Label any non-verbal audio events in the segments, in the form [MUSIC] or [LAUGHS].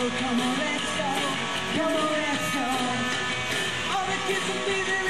Come on, let's go. Come on, let's go. All the kids will be there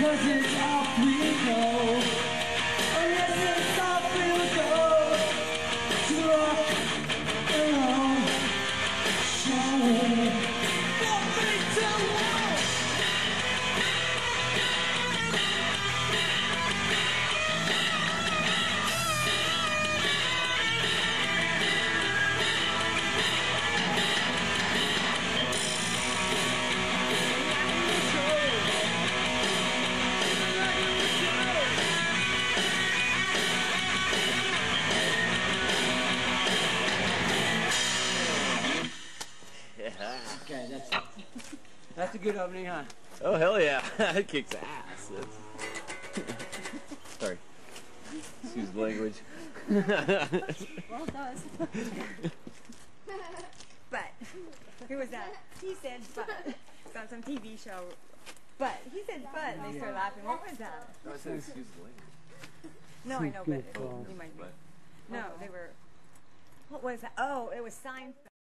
'Cause it's off Okay, that's that's a good opening, huh? Oh hell yeah, [LAUGHS] that kicks ass. That's... [LAUGHS] Sorry. Excuse the language. Well, it does. [LAUGHS] but who was that? He said but. It's on some TV show. But he said but, and they started laughing. What was that? No, I said excuse the language. No, I know, but you might be. No, they were. What was that? Oh, it was Seinfeld.